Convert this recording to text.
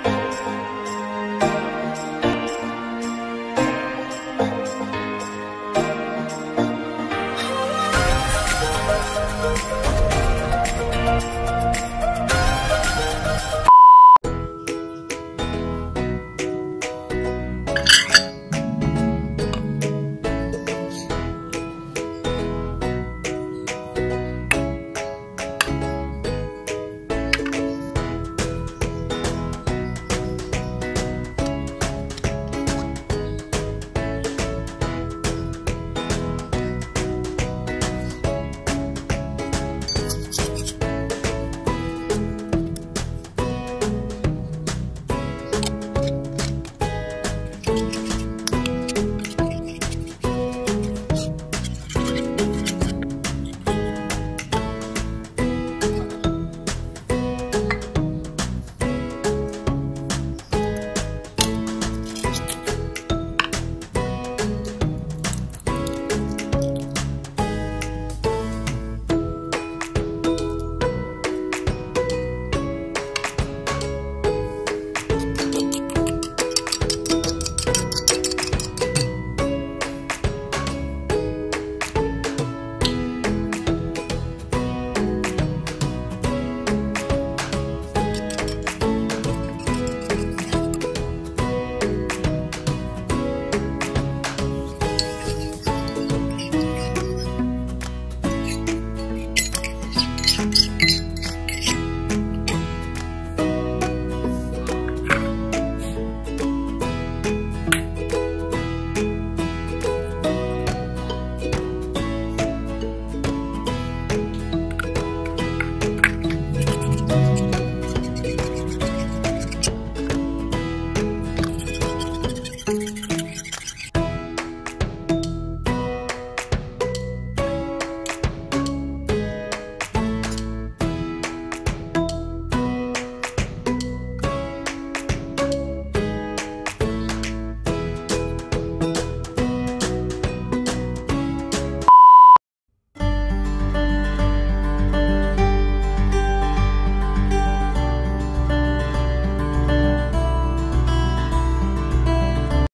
Bye.